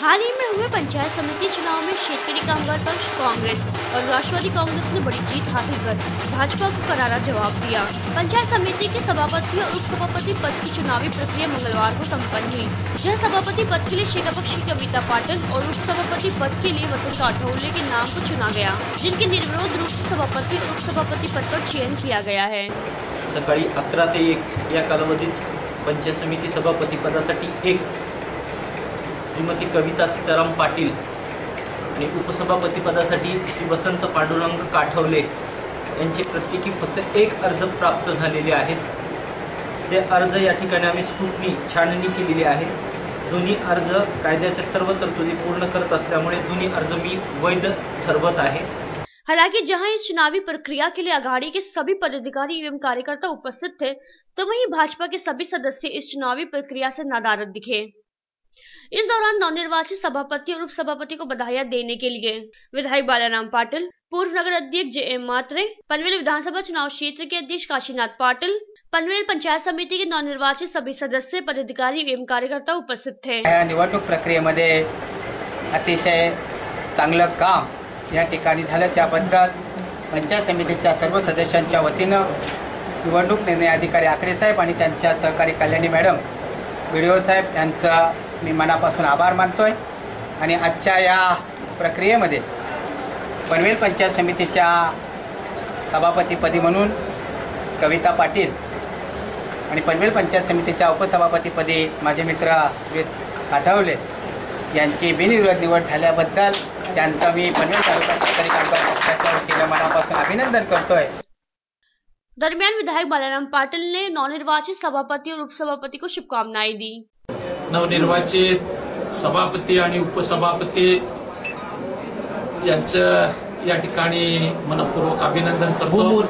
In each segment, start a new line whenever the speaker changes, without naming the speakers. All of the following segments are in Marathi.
हाल ही में हुए पंचायत समिति चुनाव में क्षेत्रीय कामगार पक्ष कांग्रेस और राष्ट्रवादी कांग्रेस ने बड़ी जीत हासिल कर भाजपा को करारा जवाब दिया। पंचायत समिति के सभापति और उप सभापति पद की चुनावी प्रक्रिया मंगलवार को संपन्न हुई। जहाँ सभापति पद के लिए शेखा पक्ष कविता पाटिल और उप सभापति पद के लिए वसंत आठौले के नाम को चुना गया, जिनके निर्विरोध रूप ऐसी सभापति और उप सभापति पद आरोप चयन किया गया है।
सकाळी अकरा ते एक या कालावधीत पंचायत समिती सभापती पदासाठी एक श्रीमती कविता सीताराम पाटील आणि उपसभापती पदासाठी श्री वसंत पांडुरंग काठवले यांचे प्रत्येकी फक्त एक अर्ज प्राप्त झालेले आहेत. ते अर्ज या ठिकाणी आम्ही स्क्रुटनी छाननी केलेली आहे. दोन्ही अर्ज कायद्याच्या सर्व तरतुदी पूर्ण करत असल्यामुळे दोन्ही अर्ज मी वैध ठरवत आहे.
हालांकि जहां इस चुनावी प्रक्रिया के लिए अघाड़ी के सभी पदाधिकारी एवं कार्यकर्ता उपस्थित थे तो वहीं भाजपा के सभी सदस्य इस चुनावी प्रक्रिया से नदारद दिखे। इस दौरान नवनिर्वाचित सभापति और उपसभापति को बधाइयां देने के लिए विधायक बालाराम पाटिल पूर्व नगर अध्यक्ष जे एम मात्रे पनवेल विधानसभा चुनाव क्षेत्र के अध्यक्ष काशीनाथ पाटिल पनवेल पंचायत समिति के नवनिर्वाचित सभी सदस्य पदाधिकारी एवं कार्यकर्ता उपस्थित थे।
या निवडणूक प्रक्रियेमध्ये अतिशय चांगलं काम या ठिकाणी झालं. त्याबद्दल पंचायत समितीच्या सर्व सदस्यांच्या वतीनं निवडणूक निर्णय अधिकारी आकडे साहेब आणि त्यांच्या सहकारी कल्याणी मॅडम व्हिडिओ साहेब यांचा मी मनापासून आभार मानतो आहे आणि आजच्या या प्रक्रियेमध्ये पनवेल पंचायत समितीच्या सभापतीपदी म्हणून कविता पाटील आणि पनवेल पंचायत समितीच्या उपसभापतीपदी माझे मित्र श्री आठवले यांची बिनविरोध निवड झाल्याबद्दल त्यांचा मी पनवेल तालुका शेतकरी कामगार पक्षाच्या वतीनं मनापासून अभिनंदन करतोय.
दरमियान विधायक बालाराम पाटिल ने नवनिर्वाचित सभापति और उपसभापति को शुभकामनाएं दी.
नवनिर्वाचित सभापती आणि उपसभापती यांचं या ठिकाणी मनपूर्वक अभिनंदन करतो.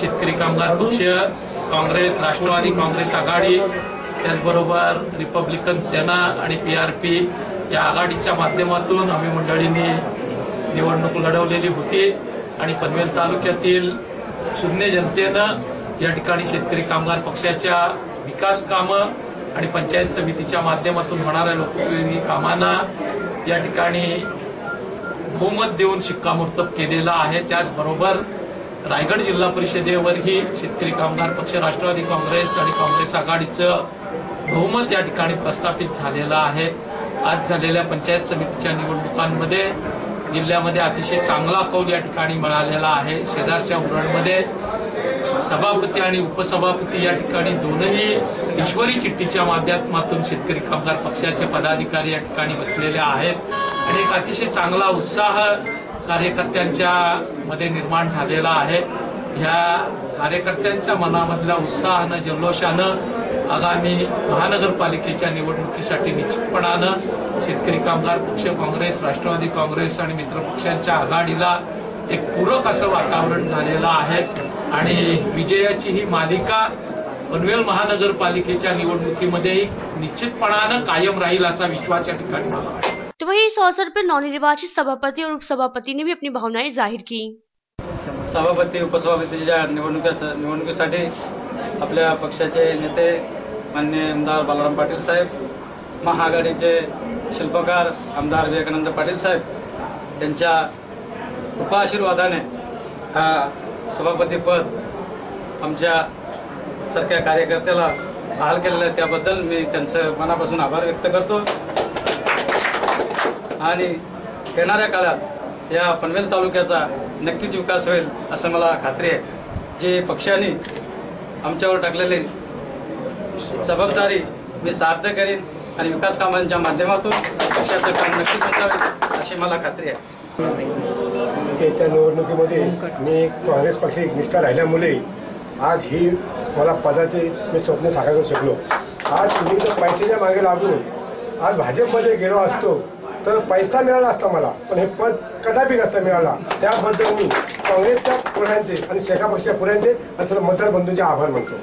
शेतकरी कामगार पक्ष काँग्रेस राष्ट्रवादी काँग्रेस आघाडी त्याचबरोबर रिपब्लिकन सेना आणि पी आर पी या आघाडीच्या माध्यमातून आम्ही मंडळींनी निवडणूक लढवलेली होती आणि पनवेल तालुक्यातील शून्य जनतेनं या ठिकाणी शेतकरी कामगार पक्षाच्या विकास कामं आणि पंचायत समितीच्या माध्यमातून होणाऱ्या लोकोपयोगी कामांना या ठिकाणी बहुमत देऊन शिक्कामोर्तब केलेलं आहे. त्याचबरोबर रायगड जिल्हा परिषदेवरही शेतकरी कामगार पक्ष राष्ट्रवादी काँग्रेस आणि काँग्रेस आघाडीचं बहुमत या ठिकाणी प्रस्थापित झालेलं आहे. आज झालेल्या पंचायत समितीच्या निवडणुकांमध्ये जिल्ह्यामध्ये अतिशय चांगला कौल या ठिकाणी मिळालेला आहे. शेजारच्या उरणमध्ये सभापती आणि उपसभापती या ठिकाणी दोनही ईश्वरी चिठ्ठीच्या माध्यमातून शेतकरी कामगार पक्षाचे पदाधिकारी या ठिकाणी बसलेले आहेत. आणि एक अतिशय चांगला उत्साह कार्यकर्त्यांच्या मध्ये निर्माण झालेला आहे. ह्या कार्यकर्त्यांच्या मनामधल्या उत्साहानं जल्लोषानं आगामी महानगरपालिकेच्या निवडणुकीसाठी निश्चितपणानं शेतकरी कामगार पक्ष काँग्रेस राष्ट्रवादी काँग्रेस आणि मित्रपक्षांच्या आघाडीला एक पूरक असं वातावरण झालेलं आहे आणि विजयाची ही मालिका पनवेल महानगरपालिकेच्या निवडणुकीमध्ये निश्चितपणानं कायम राहील असा विश्वास या ठिकाणी मला वाटतो.
तो वहीं इस अवसर पर नवनिर्वाचित सभापति और उप सभापति ने भी अपनी भावनाएं जाहिर की
सभापती उपसभापतीच्या निवडणुका निवडणुकीसाठी आपल्या पक्षाचे नेते मान्य आमदार बालाराम पाटील साहेब महाआघाडीचे शिल्पकार आमदार विवेकानंद पाटील साहेब यांच्या कृपाआशीर्वादाने हा सभापतीपद आमच्या सारख्या कार्यकर्त्याला बहाल केलेलं आहे. त्याबद्दल मी त्यांचं मनापासून आभार व्यक्त करतो. आणि येणाऱ्या काळात या पनवेल तालुक्याचा नक्कीच विकास होईल असं मला खात्री आहे. जे पक्षाने आमच्यावर टाकलेली जबाबदारी मी सार्थ करीन आणि विकास कामांच्या माध्यमातून पक्षाचं काम नक्कीच उंचावेल अशी मला खात्री आहे.
येत्या निवडणुकीमध्ये मी काँग्रेस पक्षाची निष्ठा राहिल्यामुळे आज ही मला पदाचे मी स्वप्न साकार करू शकलो. आज तुम्ही जर पैशाच्या मागे लागून आज भाजपमध्ये गेलो असतो तर पैसा मिळाला असता मला पण हे पद कदापि नसता मिळाला. त्याबद्दल मी काँग्रेसच्या पुढ्यांचे आणि शेका पक्षाच्या पुढ्यांचे आणि सर्व मतदार बंधूंचे आभार मानतो.